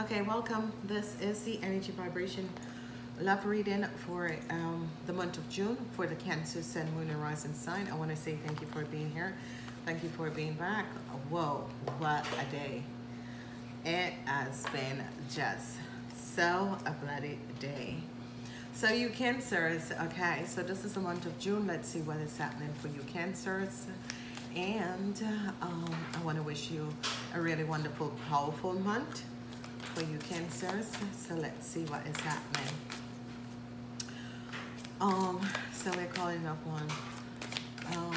Okay, welcome. This is the energy vibration love reading for um, the month of June for the Cancer Sun, Moon, and Rising sign. I want to say thank you for being here. Thank you for being back. Whoa, what a day! It has been just so a bloody day. So you Cancers, okay, so this is the month of June. Let's see what is happening for you Cancers. And um, I want to wish you a really wonderful, powerful month for you Cancers. So let's see what is happening. Um, so we're calling up one. Um,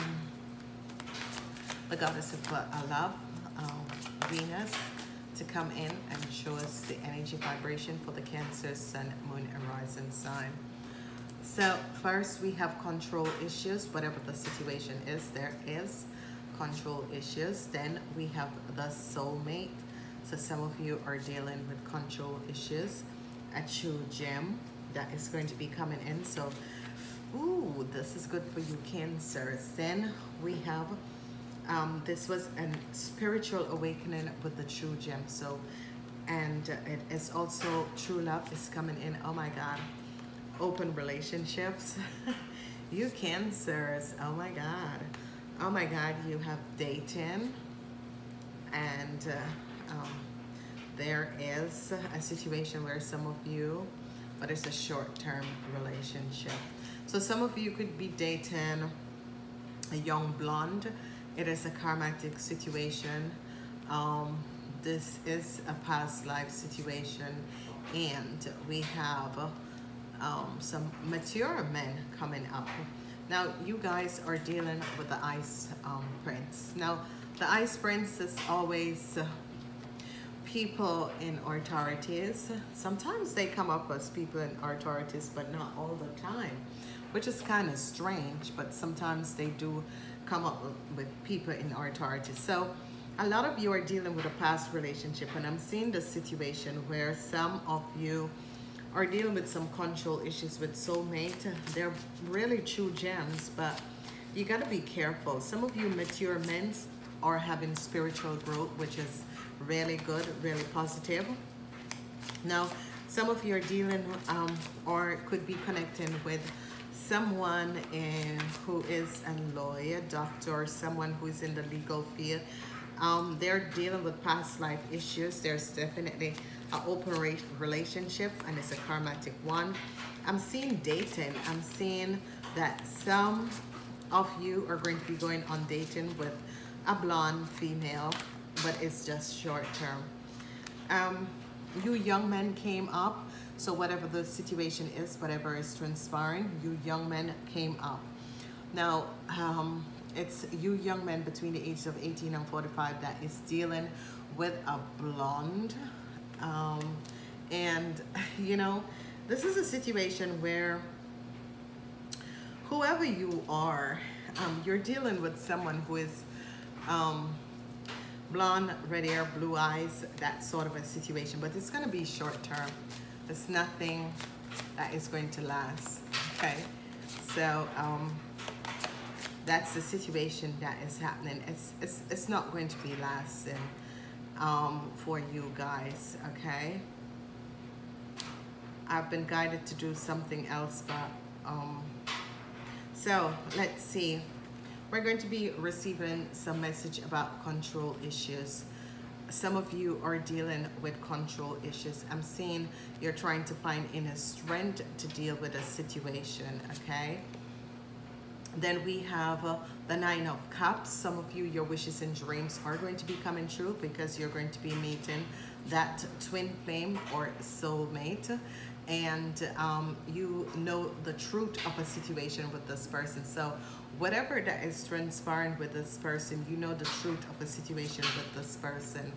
the goddess of love, um, Venus, to come in and show us the energy vibration for the Cancer, Sun, Moon, and Rising sign. So first we have control issues, whatever the situation is, there is control issues. Then we have the soulmate. So some of you are dealing with control issues. A true gem that is going to be coming in. So, ooh, this is good for you, Cancers. Then we have, um, this was a spiritual awakening with the true gem. So, and it is also true love is coming in. Oh my God. Open relationships. you Cancers. Oh my God. Oh my God, you have dating and uh, um, there is a situation where some of you but it's a short-term relationship. So some of you could be dating a young blonde. It is a karmatic situation. Um, this is a past life situation and we have um, some mature men coming up. Now you guys are dealing with the ice um, prince. Now the ice prince is always uh, people in authorities. Sometimes they come up as people in authorities, but not all the time, which is kind of strange, but sometimes they do come up with people in authorities. So a lot of you are dealing with a past relationship, and I'm seeing the situation where some of you are dealing with some control issues with soulmate. They're really true gems, but you got to be careful. Some of you mature men are having spiritual growth, which is really good, really positive. Now, some of you are dealing um, or could be connecting with someone in, who is a lawyer, doctor, someone who is in the legal field. Um, they're dealing with past life issues. There's definitely an open relationship and it's a karmatic one. I'm seeing dating. I'm seeing that some of you are going to be going on dating with a blonde female but it's just short term. Um, you young men came up, so whatever the situation is, whatever is transpiring, you young men came up. Now, um, it's you young men between the ages of 18 and 45 that is dealing with a blonde. Um, and, you know, this is a situation where whoever you are, um, you're dealing with someone who is um, blonde, red hair, blue eyes, that sort of a situation. But it's going to be short term. It's nothing that is going to last. Okay. So um, that's the situation that is happening. It's, it's, it's not going to be lasting um, for you guys. Okay. I've been guided to do something else, but um, so let's see we're going to be receiving some message about control issues. Some of you are dealing with control issues. I'm seeing you're trying to find inner strength to deal with a situation, okay? Then we have uh, the Nine of Cups. Some of you, your wishes and dreams are going to be coming true because you're going to be meeting that twin flame or soulmate and um, you know the truth of a situation with this person. So whatever that is transpiring with this person, you know the truth of a situation with this person.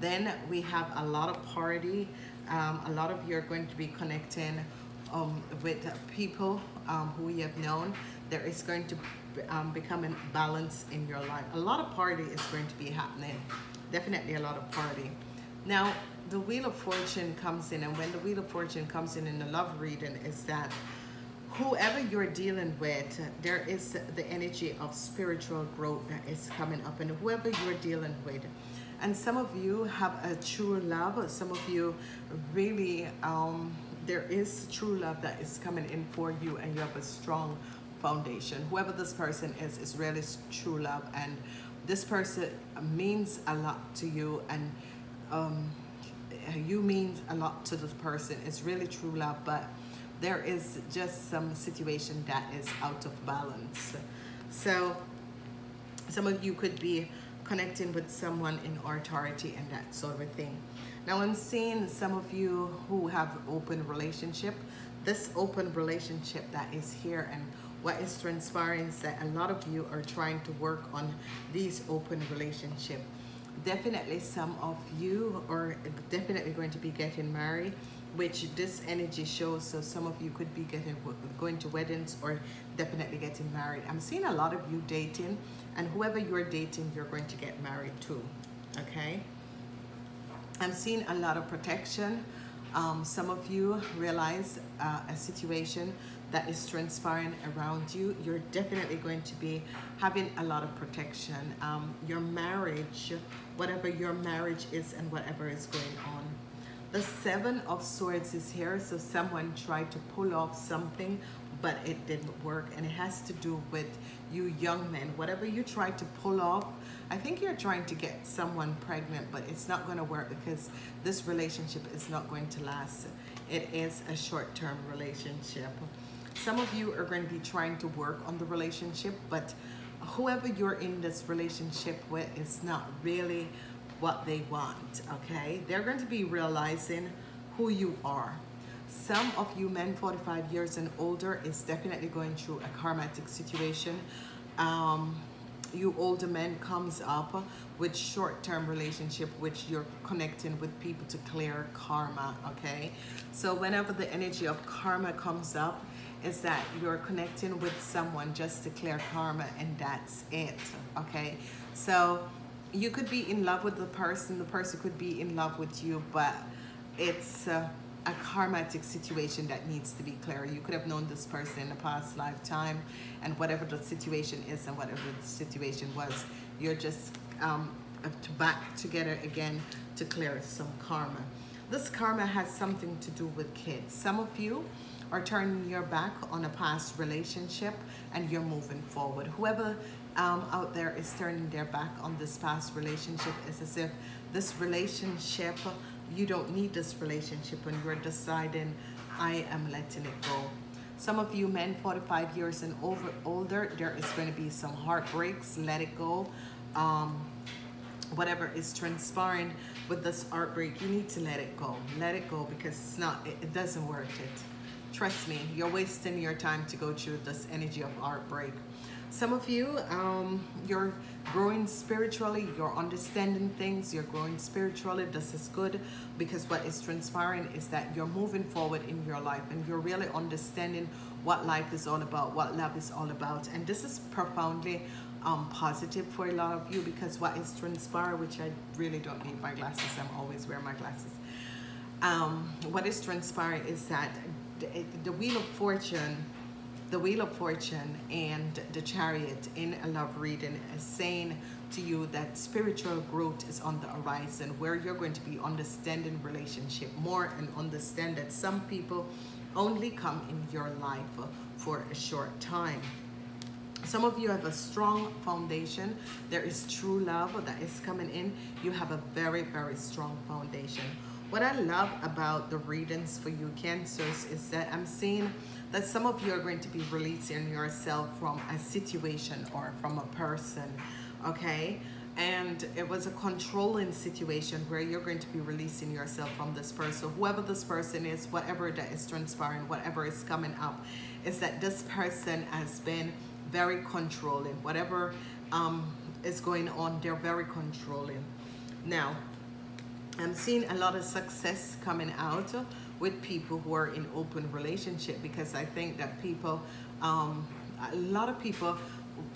Then we have a lot of party. Um, a lot of you are going to be connecting um, with people um, who you have known. There is going to um, become a balance in your life. A lot of party is going to be happening. Definitely a lot of party. Now, the Wheel of Fortune comes in, and when the Wheel of Fortune comes in in the love reading, is that whoever you're dealing with, there is the energy of spiritual growth that is coming up, and whoever you're dealing with, and some of you have a true love some of you really um, there is true love that is coming in for you and you have a strong foundation. Whoever this person is is really true love and this person means a lot to you and um, you mean a lot to this person. It's really true love but there is just some situation that is out of balance so some of you could be connecting with someone in authority and that sort of thing. Now I'm seeing some of you who have open relationship. This open relationship that is here and what is transpiring is that a lot of you are trying to work on these open relationship. Definitely some of you are definitely going to be getting married which this energy shows so some of you could be getting going to weddings or definitely getting married. I'm seeing a lot of you dating and whoever you're dating you're going to get married to okay? I'm seeing a lot of protection. Um, some of you realize uh, a situation that is transpiring around you. You're definitely going to be having a lot of protection. Um, your marriage whatever your marriage is and whatever is going on the seven of swords is here so someone tried to pull off something but it didn't work. And it has to do with you young men. Whatever you try to pull off i think you're trying to get someone pregnant but it's not going to work because this relationship is not going to last. It is a short-term relationship. Some of you are going to be trying to work on the relationship but whoever you're in this relationship with is not really what they want, okay? They're going to be realizing who you are. Some of you men 45 years and older is definitely going through a karmatic situation. Um, you older men comes up with short-term relationship which you're connecting with people to clear karma okay so whenever the energy of karma comes up is that you're connecting with someone just to clear karma and that's it okay so you could be in love with the person, the person could be in love with you, but it's uh, a karmatic situation that needs to be clear. You could have known this person in a past lifetime, and whatever the situation is and whatever the situation was, you're just um, back together again to clear some karma. This karma has something to do with kids. Some of you are turning your back on a past relationship and you're moving forward. Whoever um, out there is turning their back on this past relationship. It's as if this relationship, you don't need this relationship when you're deciding, I am letting it go. Some of you men 45 years and over older, there is going to be some heartbreaks. Let it go. Um, whatever is transpiring with this heartbreak, you need to let it go. Let it go because it's not, it, it doesn't work it. Trust me, you're wasting your time to go through this energy of heartbreak. Some of you, um, you're growing spiritually, you're understanding things, you're growing spiritually. This is good because what is transpiring is that you're moving forward in your life and you're really understanding what life is all about, what love is all about. And this is profoundly um, positive for a lot of you because what is transpiring, which I really don't need my glasses, I'm always wearing my glasses. Um, what is transpiring is that the, the Wheel of Fortune the Wheel of Fortune and the Chariot in a love reading is saying to you that spiritual growth is on the horizon where you're going to be understanding relationship more and understand that some people only come in your life for a short time. Some of you have a strong foundation. There is true love that is coming in. You have a very, very strong foundation. What I love about the readings for you cancers is that I'm seeing that some of you are going to be releasing yourself from a situation or from a person, okay? And it was a controlling situation where you're going to be releasing yourself from this person. Whoever this person is, whatever that is transpiring, whatever is coming up, is that this person has been very controlling. Whatever um, is going on, they're very controlling. Now, I'm seeing a lot of success coming out with people who are in open relationship because I think that people, um, a lot of people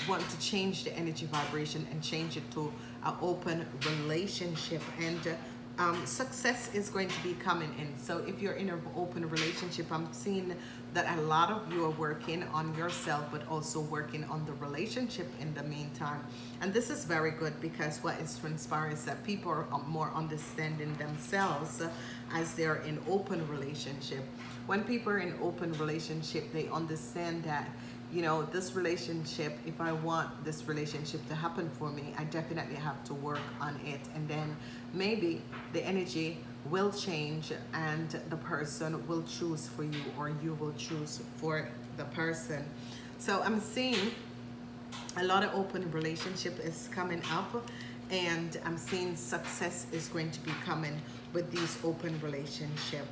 want to change the energy vibration and change it to an open relationship and uh, um, success is going to be coming in. So if you're in an open relationship, I'm seeing that a lot of you are working on yourself, but also working on the relationship in the meantime. And this is very good because what is transpiring is that people are more understanding themselves as they're in open relationship. When people are in open relationship, they understand that you know, this relationship, if I want this relationship to happen for me, I definitely have to work on it. And then maybe the energy will change and the person will choose for you or you will choose for the person. So I'm seeing a lot of open relationship is coming up and I'm seeing success is going to be coming with these open relationship.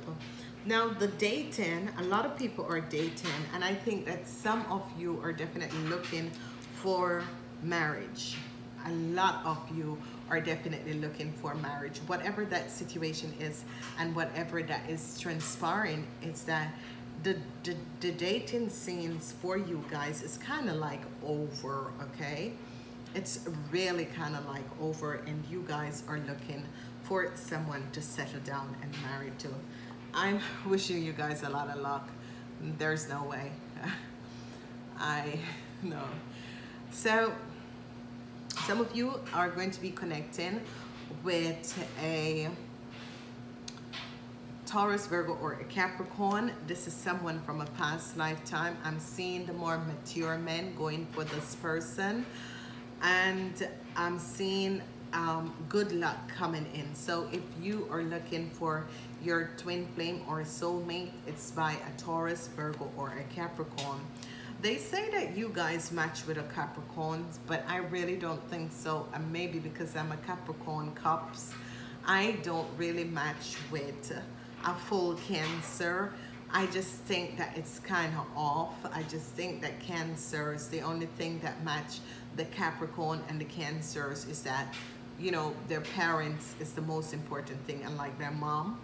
Now the dating, a lot of people are dating and I think that some of you are definitely looking for marriage. A lot of you are definitely looking for marriage. Whatever that situation is and whatever that is transpiring, it's that the, the, the dating scenes for you guys is kind of like over, okay? It's really kind of like over and you guys are looking for someone to settle down and marry to. I'm wishing you guys a lot of luck. There's no way. I know. So some of you are going to be connecting with a Taurus, Virgo, or a Capricorn. This is someone from a past lifetime. I'm seeing the more mature men going for this person. And I'm seeing um, good luck coming in. So if you are looking for your twin flame or soulmate, it's by a Taurus, Virgo, or a Capricorn. They say that you guys match with a Capricorn, but I really don't think so. And maybe because I'm a Capricorn cusp, I don't really match with a full Cancer. I just think that it's kind of off. I just think that Cancers, the only thing that match the Capricorn and the Cancers is that, you know, their parents is the most important thing, unlike their mom.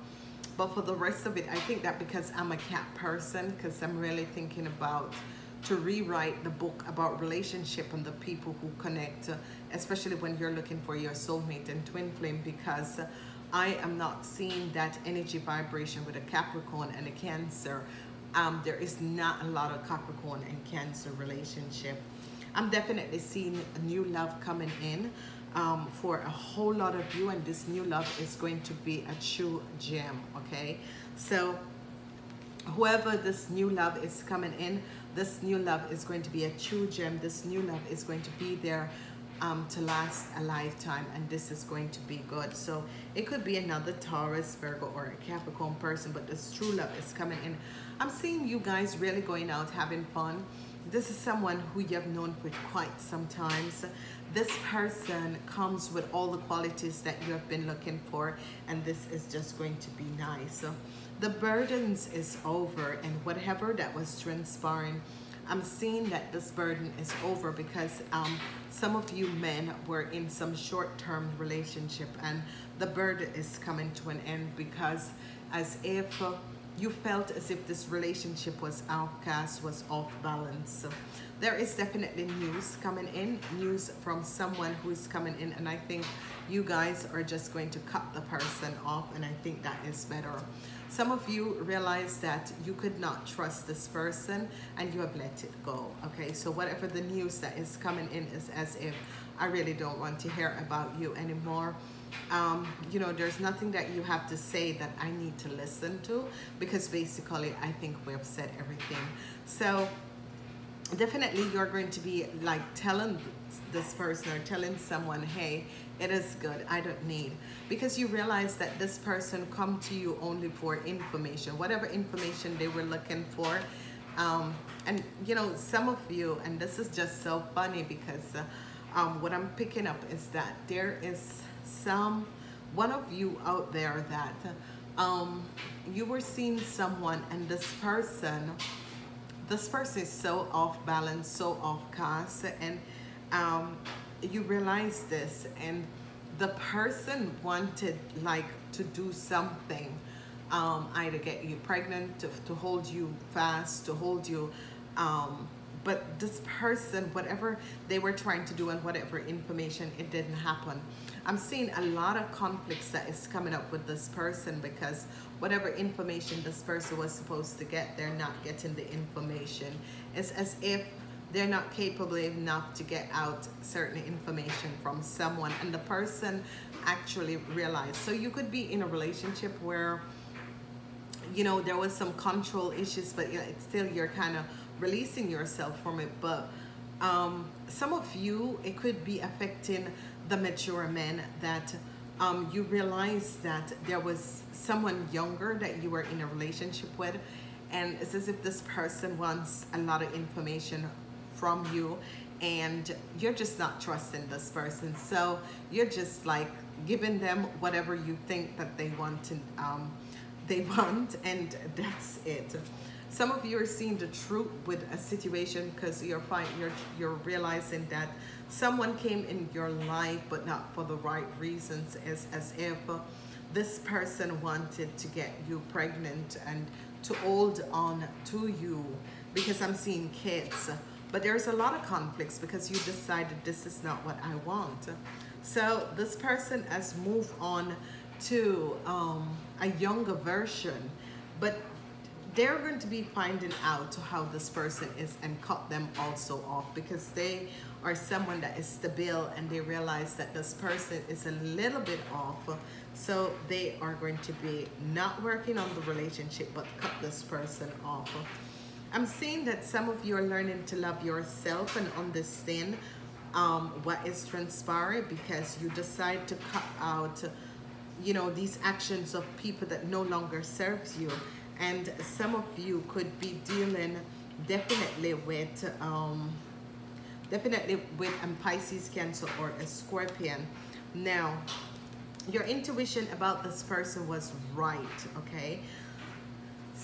But for the rest of it, I think that because I'm a cat person, because I'm really thinking about to rewrite the book about relationship and the people who connect, especially when you're looking for your soulmate and twin flame, because I am not seeing that energy vibration with a Capricorn and a Cancer. Um, there is not a lot of Capricorn and Cancer relationship. I'm definitely seeing a new love coming in um, for a whole lot of you and this new love is going to be a true gem okay so whoever this new love is coming in this new love is going to be a true gem. This new love is going to be there um, to last a lifetime and this is going to be good. So it could be another Taurus Virgo or a Capricorn person but this true love is coming in. I'm seeing you guys really going out having fun. This is someone who you have known for quite some times. This person comes with all the qualities that you have been looking for and this is just going to be nice. So the burdens is over and whatever that was transpiring I'm seeing that this burden is over because um, some of you men were in some short-term relationship and the burden is coming to an end because as if uh, you felt as if this relationship was outcast, was off balance. So there is definitely news coming in, news from someone who is coming in, and I think you guys are just going to cut the person off, and I think that is better. Some of you realize that you could not trust this person and you have let it go. Okay, so whatever the news that is coming in is as if I really don't want to hear about you anymore um, you know, there's nothing that you have to say that I need to listen to because basically I think we've said everything. So definitely you're going to be like telling this person or telling someone, hey, it is good, I don't need. Because you realize that this person come to you only for information, whatever information they were looking for. Um, and you know, some of you, and this is just so funny because uh, um, what I'm picking up is that there is some one of you out there that um, you were seeing someone and this person this person is so off balance so off course and um, you realize this and the person wanted like to do something um, either get you pregnant to, to hold you fast to hold you um, but this person whatever they were trying to do and whatever information it didn't happen I'm seeing a lot of conflicts that is coming up with this person because whatever information this person was supposed to get, they're not getting the information. It's as if they're not capable enough to get out certain information from someone and the person actually realized. So you could be in a relationship where you know there was some control issues but know, it's still you're kind of releasing yourself from it but um, some of you it could be affecting the mature men that um, you realize that there was someone younger that you were in a relationship with and it's as if this person wants a lot of information from you and you're just not trusting this person. So you're just like giving them whatever you think that they want um, they want and that's it some of you are seeing the truth with a situation because you're fine you're you're realizing that someone came in your life but not for the right reasons as as if this person wanted to get you pregnant and to hold on to you because I'm seeing kids. But there's a lot of conflicts because you decided this is not what I want. So this person has moved on to um, a younger version but they're going to be finding out how this person is and cut them also off because they are someone that is stable and they realize that this person is a little bit off. So they are going to be not working on the relationship but cut this person off. I'm seeing that some of you are learning to love yourself and understand um, what is transpiring because you decide to cut out you know these actions of people that no longer serves you and some of you could be dealing definitely with um, definitely with a Pisces Cancer or a Scorpio. Now your intuition about this person was right okay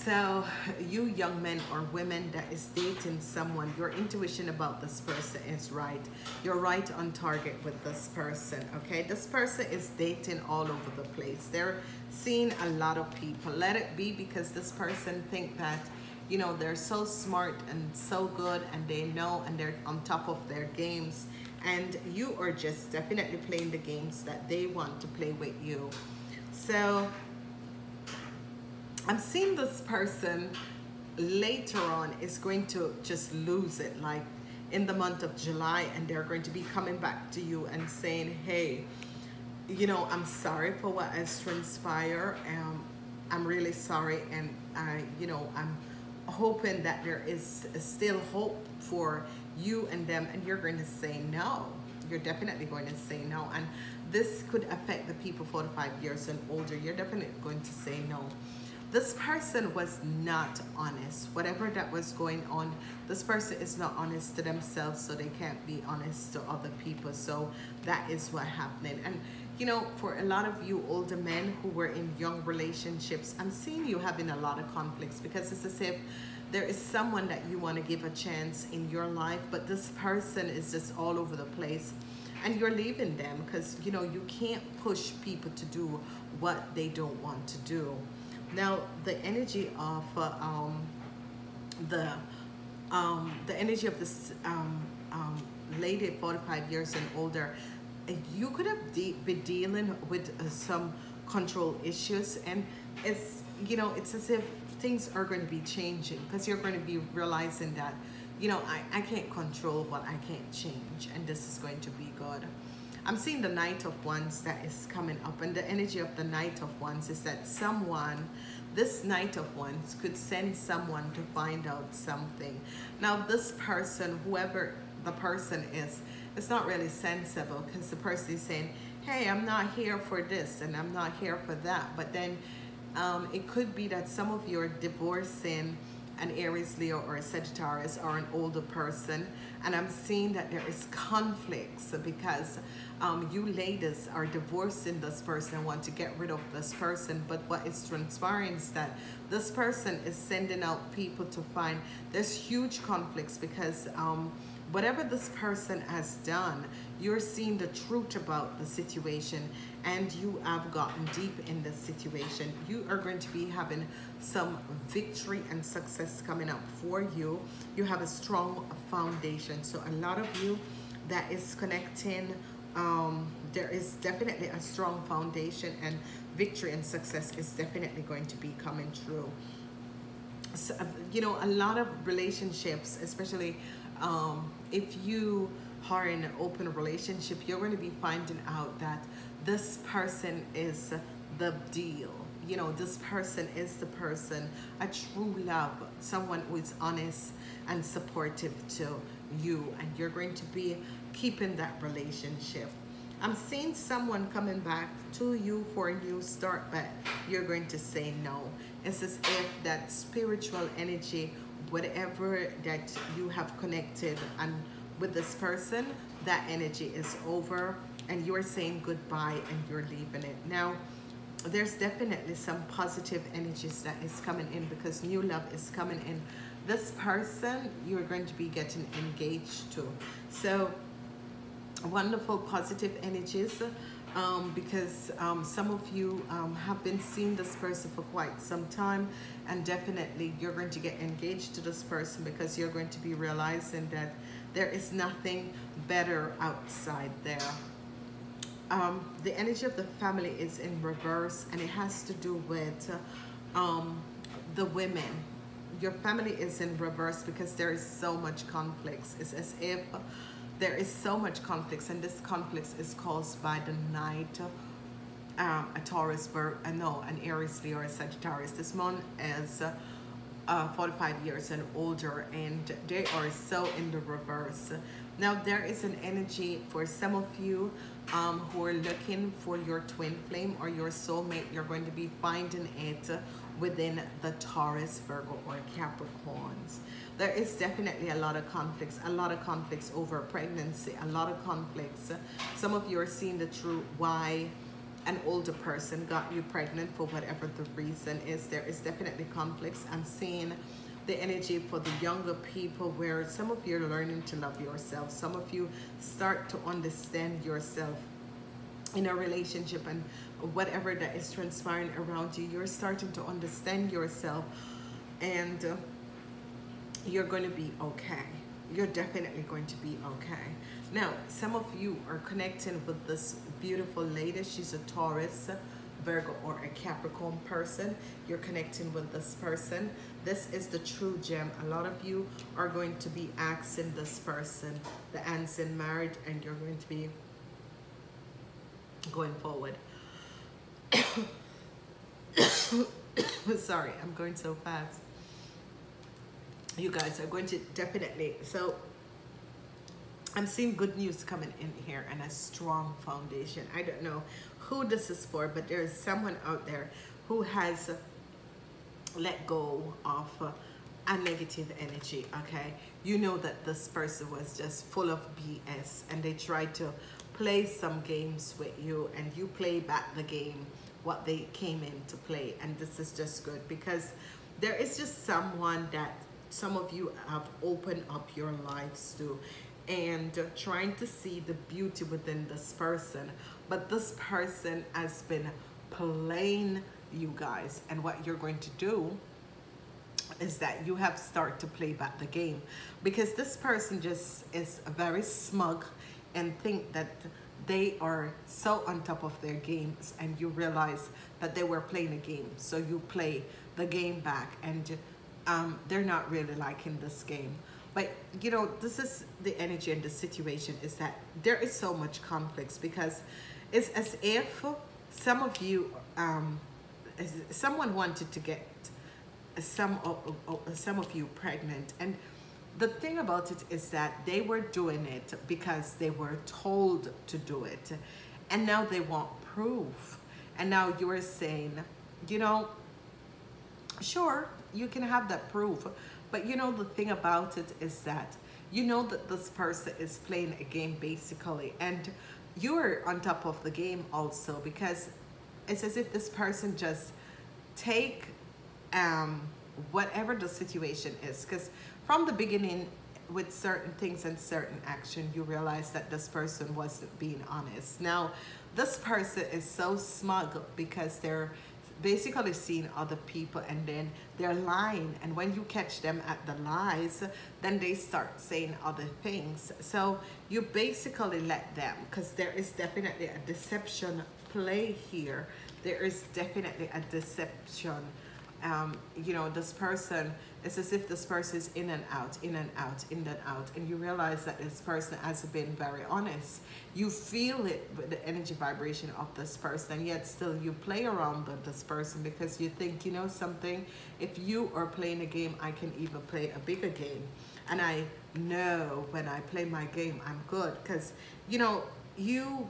so you young men or women that is dating someone, your intuition about this person is right. You're right on target with this person, okay? This person is dating all over the place. They're seeing a lot of people. Let it be because this person think that, you know, they're so smart and so good and they know and they're on top of their games. And you are just definitely playing the games that they want to play with you. So I'm seeing this person later on is going to just lose it like in the month of July and they're going to be coming back to you and saying hey you know I'm sorry for what has transpired. Um, I'm really sorry and I you know I'm hoping that there is still hope for you and them and you're going to say no. You're definitely going to say no and this could affect the people 45 years and older. You're definitely going to say no this person was not honest. Whatever that was going on, this person is not honest to themselves, so they can't be honest to other people. So that is what happening. And you know, for a lot of you older men who were in young relationships, I'm seeing you having a lot of conflicts because it's as if there is someone that you want to give a chance in your life, but this person is just all over the place and you're leaving them because you know you can't push people to do what they don't want to do now, the energy of uh, um, the um, the energy of this um, um, lady 45 years and older, you could have de been dealing with uh, some control issues, and it's you know it's as if things are going to be changing because you're going to be realizing that you know I, I can't control what I can't change, and this is going to be good. I'm seeing the Knight of Wands that is coming up and the energy of the Knight of Wands is that someone, this Knight of Wands could send someone to find out something. Now this person, whoever the person is, it's not really sensible because the person is saying, hey, I'm not here for this and I'm not here for that. But then um, it could be that some of you are divorcing an Aries, Leo, or a Sagittarius, or an older person. And I'm seeing that there is conflicts because um, you ladies are divorcing this person want to get rid of this person. But what is transpiring is that this person is sending out people to find, there's huge conflicts because um, whatever this person has done, you're seeing the truth about the situation and you have gotten deep in the situation. You are going to be having some victory and success coming up for you. You have a strong foundation. So a lot of you that is connecting um, there is definitely a strong foundation and victory and success is definitely going to be coming true so, you know a lot of relationships especially um, if you are in an open relationship you're going to be finding out that this person is the deal. You know this person is the person. A true love someone who is honest and supportive to you and you're going to be keeping that relationship. I'm seeing someone coming back to you for a new start but you're going to say no. It's as if that spiritual energy whatever that you have connected and with this person that energy is over and you're saying goodbye and you're leaving it. Now there's definitely some positive energies that is coming in because new love is coming in. This person you're going to be getting engaged to. So wonderful positive energies um, because um, some of you um, have been seeing this person for quite some time and definitely you're going to get engaged to this person because you're going to be realizing that there is nothing better outside there. Um, the energy of the family is in reverse and it has to do with um, the women. Your family is in reverse because there is so much conflicts. It's as if there is so much conflicts and this conflict is caused by the Knight um, a Taurus, Vir uh, no, an Aries, Leo, or Sagittarius. This month is uh, uh, 45 years and older and they are so in the reverse. Now there is an energy for some of you um, who are looking for your twin flame or your soulmate. You're going to be finding it within the Taurus, Virgo, or Capricorns there is definitely a lot of conflicts, a lot of conflicts over pregnancy, a lot of conflicts. Some of you are seeing the truth why an older person got you pregnant for whatever the reason is. There is definitely conflicts. I'm seeing the energy for the younger people where some of you are learning to love yourself. Some of you start to understand yourself in a relationship and whatever that is transpiring around you, you're starting to understand yourself and uh, you're going to be okay. You're definitely going to be okay. Now, some of you are connecting with this beautiful lady. She's a Taurus, Virgo, or a Capricorn person. You're connecting with this person. This is the true gem. A lot of you are going to be asking this person the answer in marriage and you're going to be going forward. Sorry, I'm going so fast you guys are going to definitely so I'm seeing good news coming in here and a strong foundation. I don't know who this is for, but there's someone out there who has let go of a negative energy, okay? You know that this person was just full of BS and they tried to play some games with you and you play back the game, what they came in to play. And this is just good because there is just someone that some of you have opened up your lives to and trying to see the beauty within this person but this person has been playing you guys and what you're going to do is that you have start to play back the game because this person just is a very smug and think that they are so on top of their games and you realize that they were playing a game so you play the game back and um, they're not really liking this game. But you know, this is the energy and the situation is that there is so much conflicts because it's as if some of you, um, someone wanted to get some of, some of you pregnant and the thing about it is that they were doing it because they were told to do it. And now they want proof. And now you're saying you know sure you can have that proof. But you know, the thing about it is that you know that this person is playing a game basically. And you're on top of the game also because it's as if this person just take um, whatever the situation is. Because from the beginning with certain things and certain action you realize that this person wasn't being honest. Now this person is so smug because they're basically seeing other people and then they're lying. And when you catch them at the lies then they start saying other things. So you basically let them because there is definitely a deception play here. There is definitely a deception. Um, you know this person it's as if this person is in and out, in and out, in and out, and you realize that this person has been very honest. You feel it with the energy vibration of this person, and yet still you play around with this person because you think, you know something, if you are playing a game, I can even play a bigger game. And I know when I play my game, I'm good because, you know, you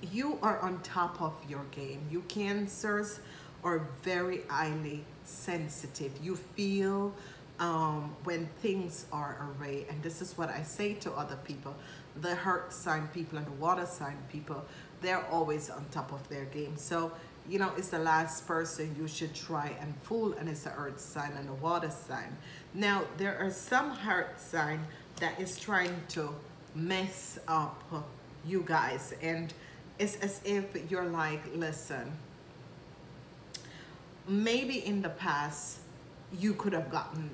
you are on top of your game. You cancers are very highly sensitive. You feel um, when things are array, and this is what I say to other people, the earth sign people and the water sign people, they're always on top of their game. So, you know, it's the last person you should try and fool, and it's the earth sign and the water sign. Now, there are some earth sign that is trying to mess up you guys, and it's as if you're like, listen, maybe in the past you could have gotten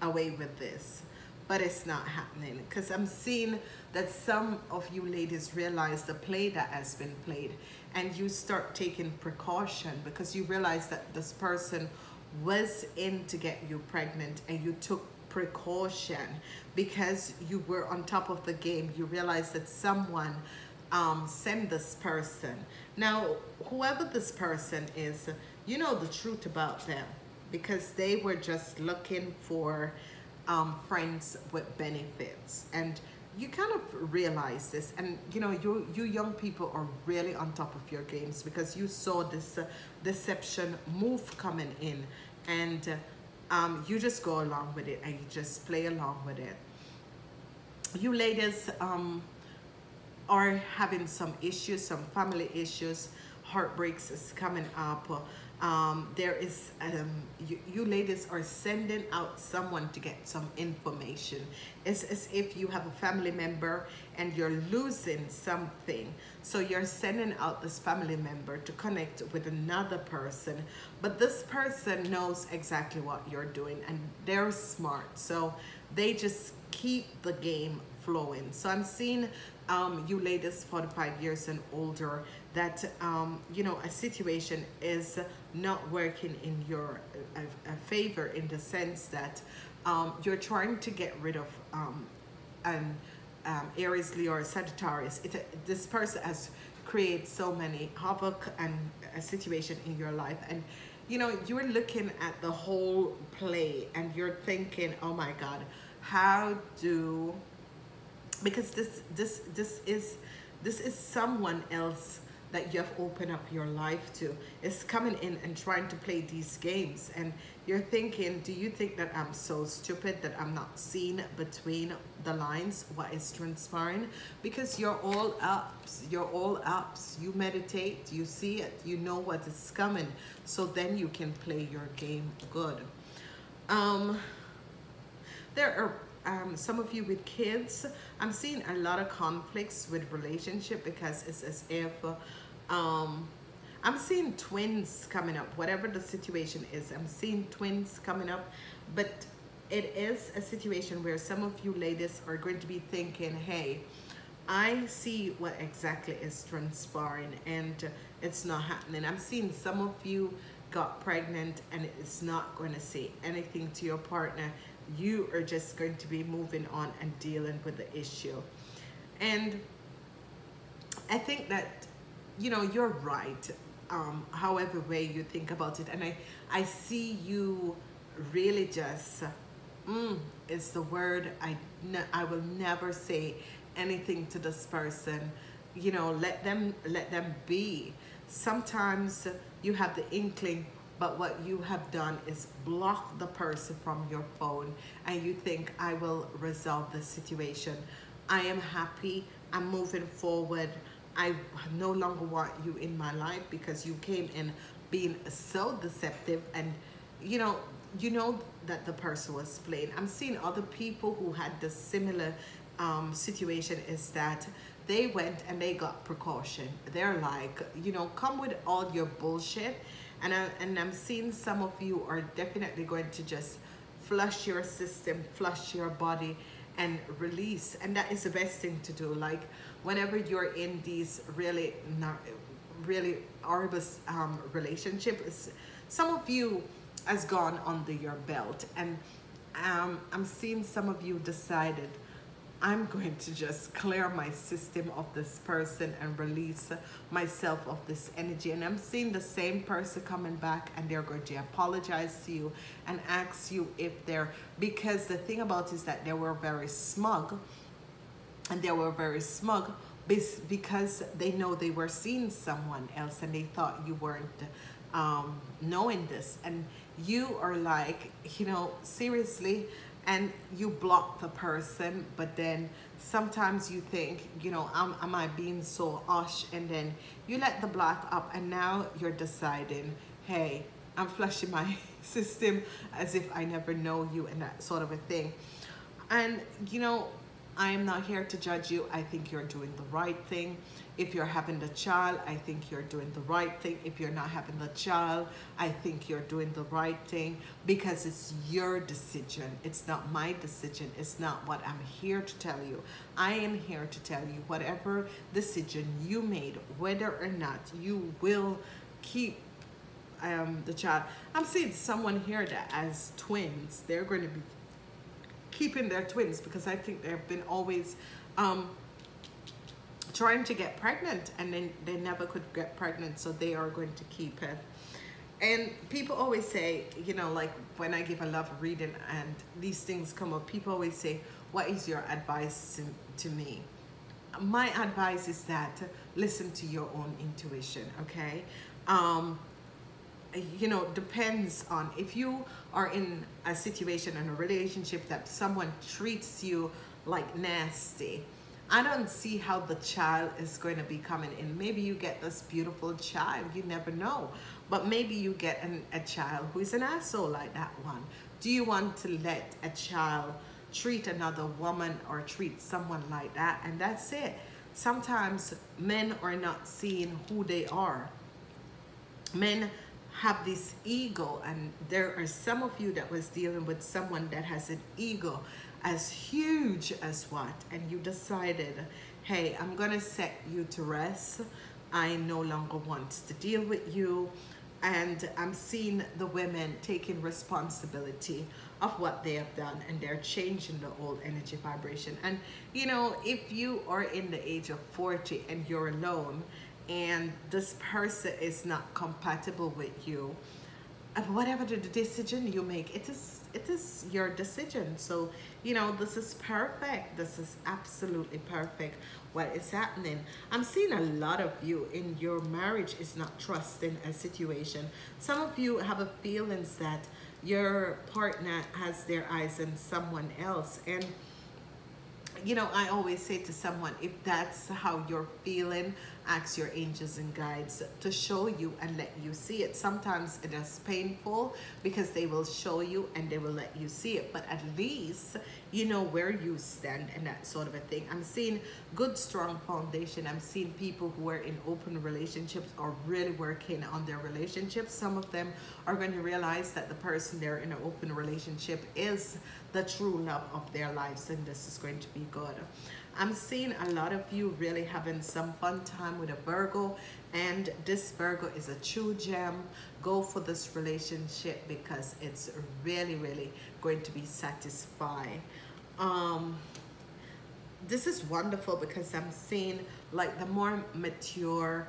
away with this but it's not happening. Because I'm seeing that some of you ladies realize the play that has been played and you start taking precaution because you realize that this person was in to get you pregnant and you took precaution because you were on top of the game. You realize that someone um, sent this person. Now whoever this person is you know the truth about them because they were just looking for um, friends with benefits. And you kind of realize this and you know you you young people are really on top of your games because you saw this uh, deception move coming in. And uh, um, you just go along with it and you just play along with it. You ladies um, are having some issues some family issues. Heartbreaks is coming up um, there is um, you, you, ladies are sending out someone to get some information. It's as if you have a family member and you're losing something. So you're sending out this family member to connect with another person. But this person knows exactly what you're doing and they're smart. So they just keep the game flowing. So i'm seeing um, you ladies 45 years and older that um, you know a situation is not working in your uh, uh, favor in the sense that um, you're trying to get rid of um, an um, Aries, Leo, or Sagittarius. It, this person has created so many havoc and a situation in your life and you know you're looking at the whole play and you're thinking oh my god how do because this this this is this is someone else that you have opened up your life to. Is coming in and trying to play these games. And you're thinking do you think that i'm so stupid that i'm not seeing between the lines what is transpiring? Because you're all ups you're all ups. You meditate you see it you know what is coming. So then you can play your game good. Um there are um, some of you with kids, I'm seeing a lot of conflicts with relationship because it's as if um, I'm seeing twins coming up, whatever the situation is. I'm seeing twins coming up, but it is a situation where some of you ladies are going to be thinking, hey, I see what exactly is transpiring and it's not happening. I'm seeing some of you got pregnant and it's not going to say anything to your partner you are just going to be moving on and dealing with the issue. And I think that, you know, you're right, um, however way you think about it. And I, I see you really just, mm, it's the word, I, I will never say anything to this person. You know, let them, let them be. Sometimes you have the inkling but what you have done is block the person from your phone and you think I will resolve the situation. I am happy, I'm moving forward. I no longer want you in my life because you came in being so deceptive and you know, you know that the person was playing. I'm seeing other people who had the similar um, situation is that they went and they got precaution. They're like, you know, come with all your bullshit. And, I, and I'm seeing some of you are definitely going to just flush your system, flush your body and release. And that is the best thing to do. Like whenever you're in these really, not, really horrible um, relationships, some of you has gone under your belt and um, I'm seeing some of you decided I'm going to just clear my system of this person and release myself of this energy. And I'm seeing the same person coming back and they're going to apologize to you and ask you if they're, because the thing about is that they were very smug and they were very smug because they know they were seeing someone else and they thought you weren't um, knowing this. And you are like, you know, seriously, and you block the person, but then sometimes you think, you know, am, am I being so osh? And then you let the block up and now you're deciding, hey, I'm flushing my system as if I never know you and that sort of a thing. And, you know, I am not here to judge you. I think you're doing the right thing. If you're having the child, I think you're doing the right thing. If you're not having the child, I think you're doing the right thing because it's your decision. It's not my decision. It's not what I'm here to tell you. I am here to tell you whatever decision you made, whether or not you will keep um, the child. I'm seeing someone here that has twins. They're going to be keeping their twins because I think they've been always um, trying to get pregnant and then they never could get pregnant so they are going to keep it and people always say you know like when I give a love reading and these things come up people always say what is your advice to, to me? My advice is that listen to your own intuition okay? Um, you know depends on if you are in a situation in a relationship that someone treats you like nasty I don't see how the child is going to be coming in. Maybe you get this beautiful child, you never know. But maybe you get an, a child who is an asshole like that one. Do you want to let a child treat another woman or treat someone like that? And that's it. Sometimes men are not seeing who they are. Men have this ego and there are some of you that was dealing with someone that has an ego as huge as what? And you decided hey i'm gonna set you to rest. I no longer want to deal with you. And i'm seeing the women taking responsibility of what they have done and they're changing the old energy vibration. And you know if you are in the age of 40 and you're alone and this person is not compatible with you and whatever the decision you make it is it is your decision. So you know this is perfect. This is absolutely perfect. What is happening? I'm seeing a lot of you in your marriage is not trusting a situation. Some of you have a feelings that your partner has their eyes on someone else. And you know, I always say to someone, if that's how you're feeling, ask your angels and guides to show you and let you see it. Sometimes it is painful because they will show you and they will let you see it. But at least you know where you stand and that sort of a thing. I'm seeing good, strong foundation. I'm seeing people who are in open relationships are really working on their relationships. Some of them are going to realize that the person they're in an open relationship is the true love of their lives and this is going to be good. I'm seeing a lot of you really having some fun time with a Virgo and this Virgo is a true gem. Go for this relationship because it's really, really going to be satisfying. Um, this is wonderful because I'm seeing like the more mature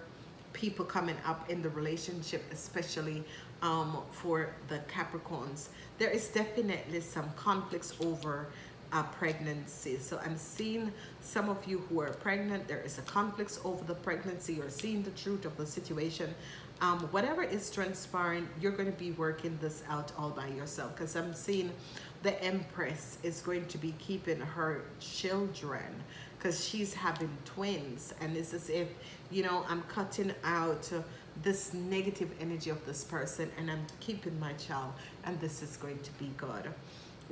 people coming up in the relationship, especially um, for the Capricorns. There is definitely some conflicts over a pregnancy. So I'm seeing some of you who are pregnant, there is a conflict over the pregnancy, you're seeing the truth of the situation. Um, whatever is transpiring, you're going to be working this out all by yourself because I'm seeing the Empress is going to be keeping her children because she's having twins and it's as if, you know, I'm cutting out this negative energy of this person and I'm keeping my child and this is going to be good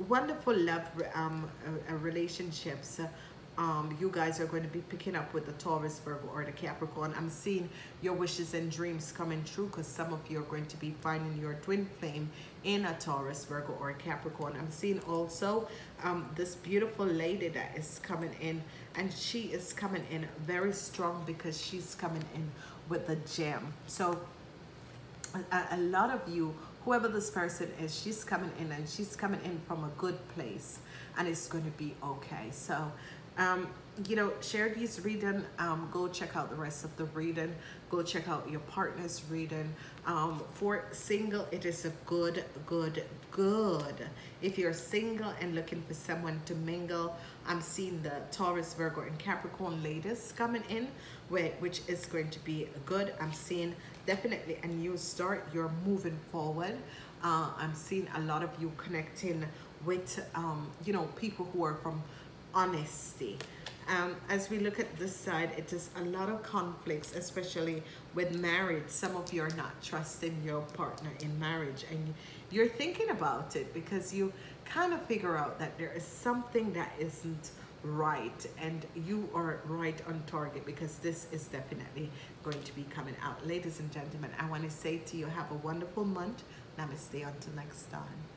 wonderful love um, uh, uh relationships um, you guys are going to be picking up with the Taurus, Virgo, or the Capricorn. I'm seeing your wishes and dreams coming true because some of you are going to be finding your twin flame in a Taurus, Virgo, or Capricorn. I'm seeing also um, this beautiful lady that is coming in and she is coming in very strong because she's coming in with the gem. So a, a lot of you whoever this person is, she's coming in and she's coming in from a good place and it's going to be okay. So um, you know, share these reading. Um, go check out the rest of the reading. Go check out your partner's reading. Um, for single, it is a good, good, good. If you're single and looking for someone to mingle, I'm seeing the Taurus, Virgo, and Capricorn ladies coming in, which is going to be good. I'm seeing definitely a new start. You're moving forward. Uh, I'm seeing a lot of you connecting with, um, you know, people who are from honesty. Um, as we look at this side, it is a lot of conflicts, especially with marriage. Some of you are not trusting your partner in marriage and you're thinking about it because you kind of figure out that there is something that isn't right and you are right on target because this is definitely going to be coming out. Ladies and gentlemen, I want to say to you, have a wonderful month. Namaste until next time.